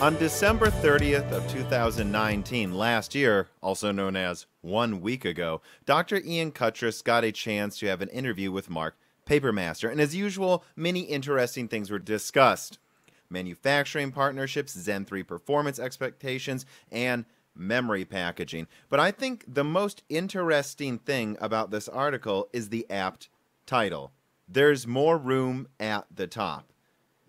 On December 30th of 2019, last year, also known as one week ago, Dr. Ian Cutress got a chance to have an interview with Mark Papermaster, and as usual, many interesting things were discussed. Manufacturing partnerships, Zen 3 performance expectations, and memory packaging. But I think the most interesting thing about this article is the apt title. There's more room at the top.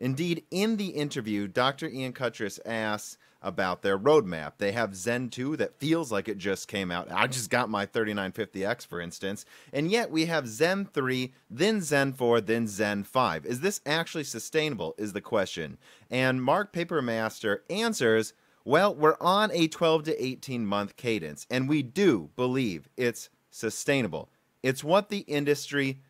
Indeed, in the interview, Dr. Ian Cutress asks about their roadmap. They have Zen 2 that feels like it just came out. I just got my 3950X, for instance. And yet we have Zen 3, then Zen 4, then Zen 5. Is this actually sustainable? Is the question. And Mark Papermaster answers well, we're on a 12 to 18 month cadence, and we do believe it's sustainable. It's what the industry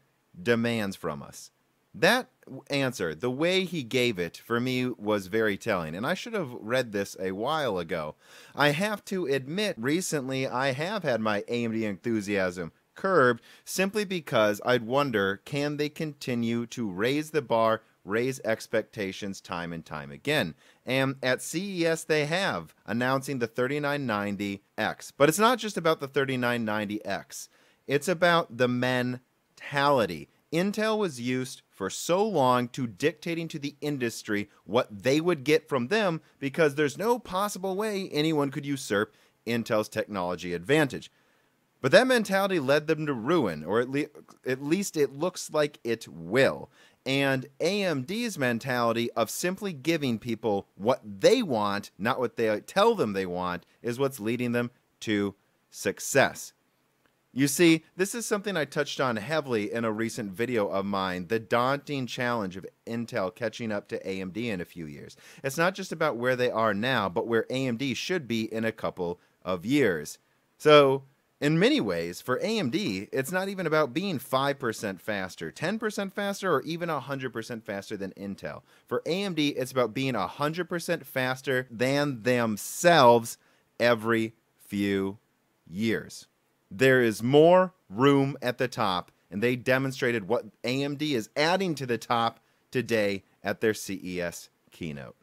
demands from us. That answer, the way he gave it, for me was very telling, and I should have read this a while ago. I have to admit, recently I have had my AMD enthusiasm curbed simply because I'd wonder can they continue to raise the bar, raise expectations time and time again? And at CES, they have, announcing the 3990X. But it's not just about the 3990X, it's about the mentality. Intel was used for so long to dictating to the industry what they would get from them because there's no possible way anyone could usurp Intel's technology advantage. But that mentality led them to ruin, or at, le- at least it looks like it will. And AMD's mentality of simply giving people what they want, not what they tell them they want, is what's leading them to success. You see, this is something I touched on heavily in a recent video of mine the daunting challenge of Intel catching up to AMD in a few years. It's not just about where they are now, but where AMD should be in a couple of years. So, in many ways, for AMD, it's not even about being 5% faster, 10% faster, or even 100% faster than Intel. For AMD, it's about being 100% faster than themselves every few years. There is more room at the top, and they demonstrated what AMD is adding to the top today at their CES keynote.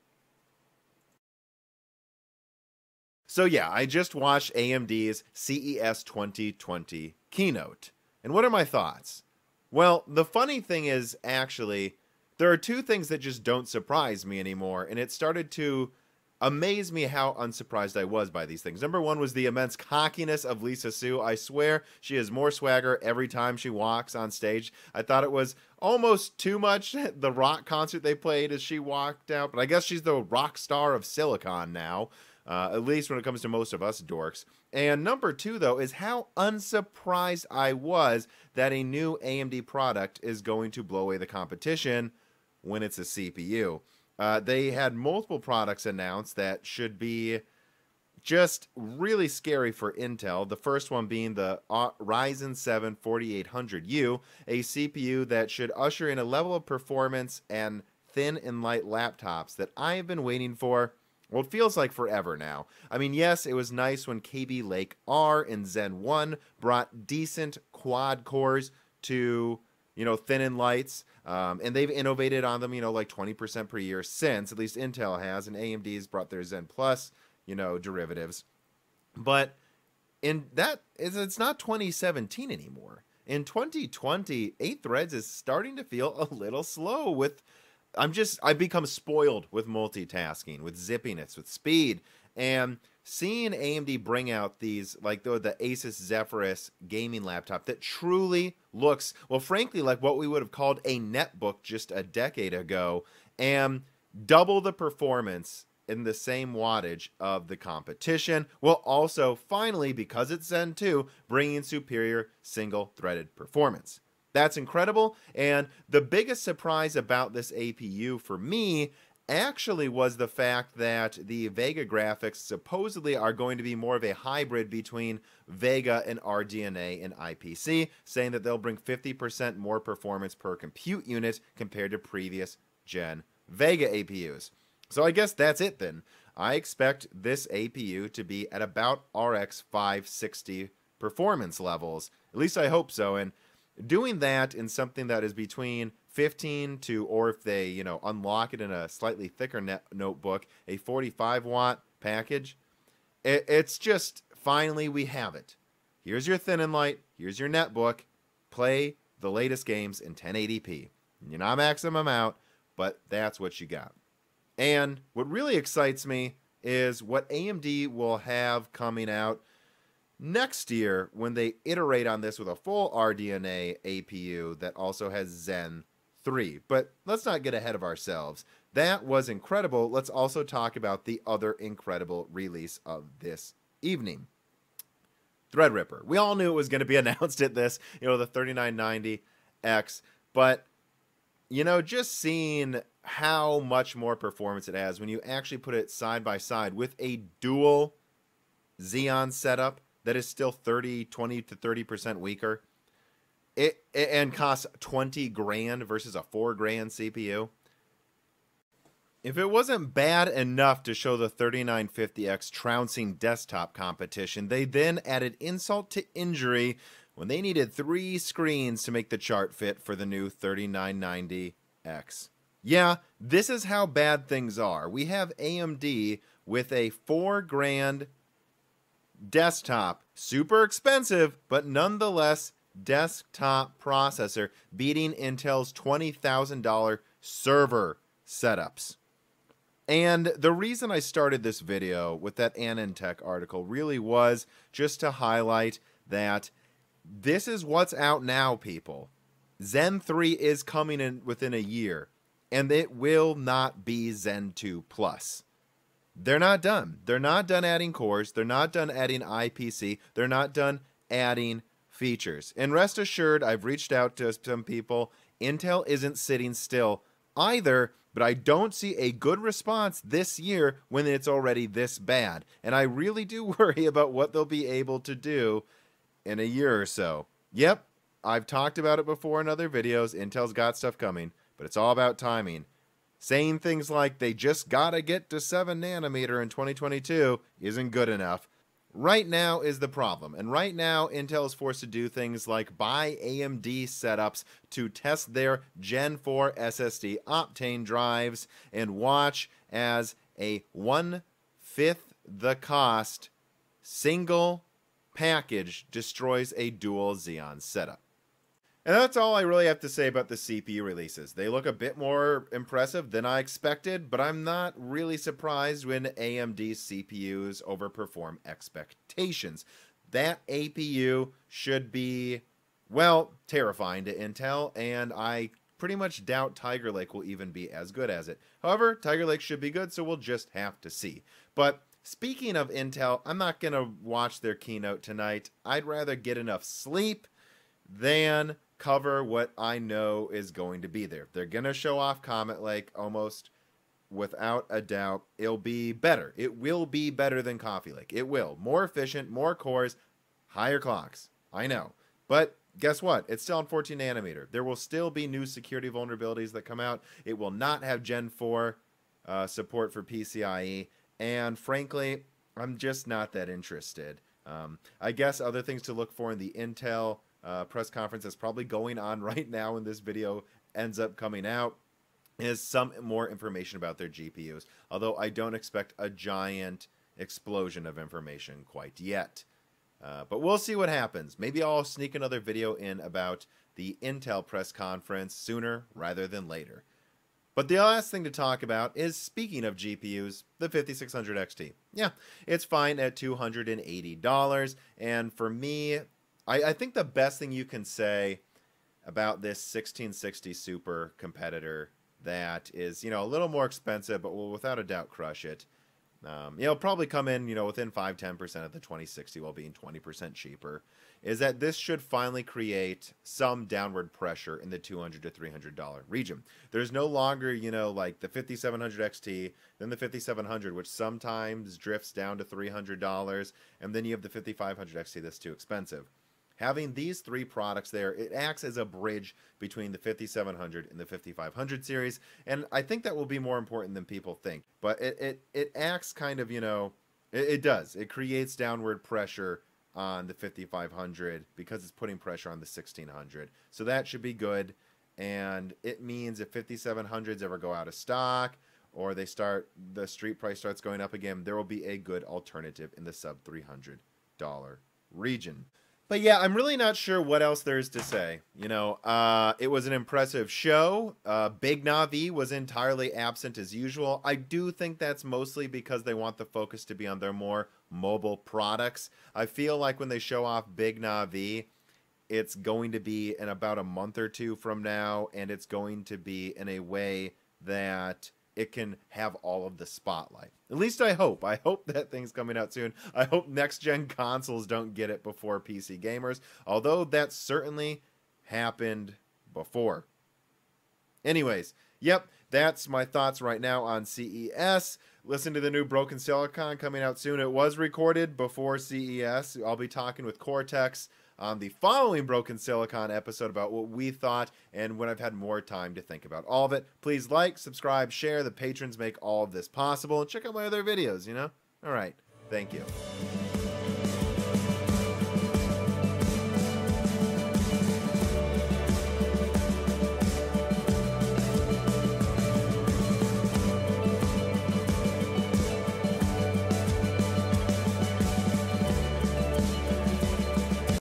So, yeah, I just watched AMD's CES 2020 keynote. And what are my thoughts? Well, the funny thing is, actually, there are two things that just don't surprise me anymore, and it started to amazed me how unsurprised I was by these things. Number one was the immense cockiness of Lisa Su. I swear she has more swagger every time she walks on stage. I thought it was almost too much the rock concert they played as she walked out, but I guess she's the rock star of Silicon now. Uh, at least when it comes to most of us dorks. And number two, though, is how unsurprised I was that a new AMD product is going to blow away the competition when it's a CPU. Uh, they had multiple products announced that should be just really scary for Intel. The first one being the Ryzen 7 4800U, a CPU that should usher in a level of performance and thin and light laptops that I have been waiting for. Well, it feels like forever now. I mean, yes, it was nice when Kaby Lake R and Zen 1 brought decent quad cores to you know, thin and lights. Um, and they've innovated on them, you know, like 20% per year since, at least Intel has, and AMD's brought their Zen Plus, you know, derivatives. But in that is it's not 2017 anymore. In 2020, eight threads is starting to feel a little slow with I'm just I've become spoiled with multitasking, with zippiness, with speed. And seeing AMD bring out these like the, the Asus Zephyrus gaming laptop that truly looks well frankly like what we would have called a netbook just a decade ago and double the performance in the same wattage of the competition while also finally because it's Zen 2 bringing superior single threaded performance. That's incredible and the biggest surprise about this APU for me actually was the fact that the Vega graphics supposedly are going to be more of a hybrid between Vega and RDNA and IPC, saying that they'll bring 50% more performance per compute unit compared to previous gen Vega APUs. So I guess that's it then. I expect this APU to be at about RX 560 performance levels. At least I hope so. And doing that in something that is between 15 to, or if they, you know, unlock it in a slightly thicker net notebook, a 45 watt package, it, it's just finally we have it. Here's your thin and light, here's your netbook, play the latest games in 1080p. You're not maxing them out, but that's what you got. And what really excites me is what AMD will have coming out next year when they iterate on this with a full RDNA APU that also has Zen 3. But let's not get ahead of ourselves. That was incredible. Let's also talk about the other incredible release of this evening. Threadripper. We all knew it was going to be announced at this, you know, the 3990X, but you know, just seeing how much more performance it has when you actually put it side by side with a dual Xeon setup that is still 30, 20 to 30% weaker. It, it and costs 20 grand versus a 4 grand CPU. If it wasn't bad enough to show the 3950X trouncing desktop competition, they then added insult to injury when they needed three screens to make the chart fit for the new 3990X. Yeah, this is how bad things are. We have AMD with a 4 grand desktop. Super expensive, but nonetheless desktop processor beating Intel's $20,000 server setups. And the reason I started this video with that AnandTech article really was just to highlight that this is what's out now, people. Zen 3 is coming in within a year, and it will not be Zen 2 Plus. They're not done. They're not done adding cores. They're not done adding IPC. They're not done adding features. And rest assured, I've reached out to some people. Intel isn't sitting still either, but I don't see a good response this year when it's already this bad. And I really do worry about what they'll be able to do in a year or so. Yep, I've talked about it before in other videos. Intel's got stuff coming, but it's all about timing. Saying things like they just gotta get to 7 nanometer in 2022 isn't good enough. Right now is the problem, and right now Intel is forced to do things like buy AMD setups to test their Gen 4 SSD Optane drives and watch as a one fifth the cost single package destroys a dual Xeon setup. And that's all I really have to say about the CPU releases. They look a bit more impressive than I expected, but I'm not really surprised when AMD CPUs overperform expectations. That APU should be, well, terrifying to Intel, and I pretty much doubt Tiger Lake will even be as good as it. However, Tiger Lake should be good, so we'll just have to see. But speaking of Intel, I'm not going to watch their keynote tonight. I'd rather get enough sleep than cover what I know is going to be there. They're going to show off Comet Lake almost without a doubt. It'll be better. It will be better than Coffee Lake. It will. More efficient, more cores, higher clocks. I know. But guess what? It's still on 14 nanometer. There will still be new security vulnerabilities that come out. It will not have Gen 4 uh, support for PCIe. And frankly, I'm just not that interested. Um, I guess other things to look for in the Intel uh, press conference that's probably going on right now when this video ends up coming out is some more information about their GPUs. Although I don't expect a giant explosion of information quite yet. Uh, but we'll see what happens. Maybe I'll sneak another video in about the Intel press conference sooner rather than later. But the last thing to talk about is speaking of GPUs, the 5600 XT. Yeah, it's fine at $280. And for me, I, I think the best thing you can say about this 1660 Super competitor that is, you know, a little more expensive, but will without a doubt crush it. Um, know, probably come in, you know, within 5 10% of the 2060 while being 20% cheaper. Is that this should finally create some downward pressure in the 200 to $300 region. There's no longer, you know, like the 5700 XT, then the 5700, which sometimes drifts down to $300, and then you have the 5500 XT that's too expensive. Having these three products there, it acts as a bridge between the 5700 and the 5500 series, and I think that will be more important than people think. But it it, it acts kind of, you know, it, it does. It creates downward pressure on the 5500 because it's putting pressure on the 1600. So that should be good. And it means if 5700s ever go out of stock or they start the street price starts going up again, there will be a good alternative in the sub $300 region. But yeah, I'm really not sure what else there is to say. You know, uh, it was an impressive show. Uh, Big Navi was entirely absent as usual. I do think that's mostly because they want the focus to be on their more mobile products. I feel like when they show off Big Navi, it's going to be in about a month or two from now, and it's going to be in a way that it can have all of the spotlight. At least I hope. I hope that thing's coming out soon. I hope next gen consoles don't get it before PC gamers, although that certainly happened before. Anyways, yep, that's my thoughts right now on CES. Listen to the new Broken Silicon coming out soon. It was recorded before CES. I'll be talking with Coreteks on the following Broken Silicon episode about what we thought and when I've had more time to think about all of it. Please like, subscribe, share. The patrons make all of this possible. And check out my other videos, you know? All right. Thank you.